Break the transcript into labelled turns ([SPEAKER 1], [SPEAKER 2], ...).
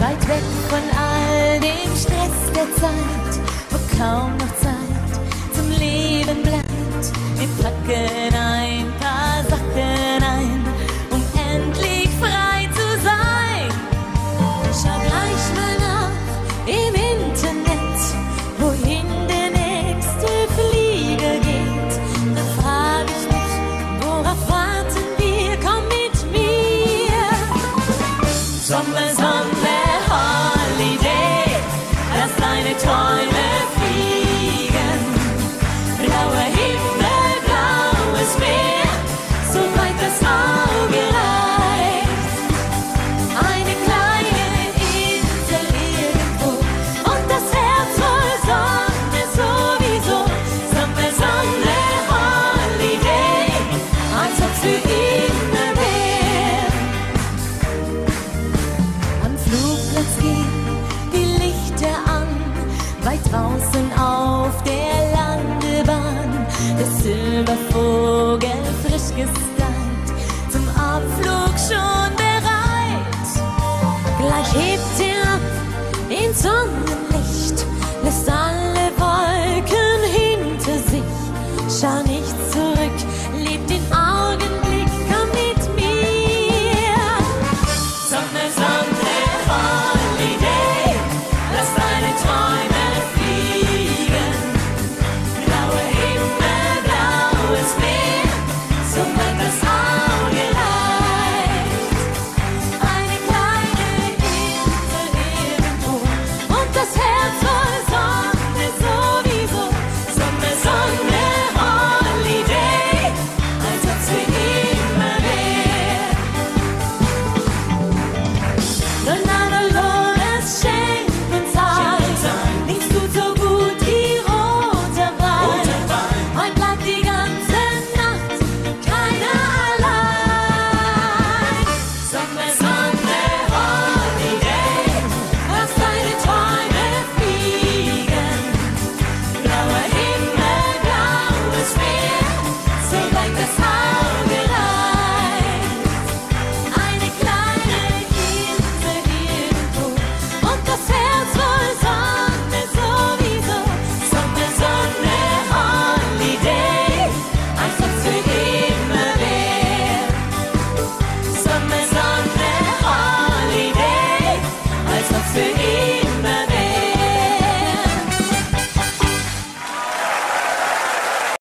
[SPEAKER 1] Weit weg von all dem Stress der Zeit, wo kaum noch Zeit zum Leben bleibt. Wir packen ein paar Sachen ein, um endlich frei zu sein. Schau gleich mal nach im Internet, wohin der nächste Flieger geht. Da frag ich mich, worauf warten wir? Komm mit mir. Sommer, time. Zum Abflug schon bereit. Gleich hebt er ins Sonnenlicht, lässt alle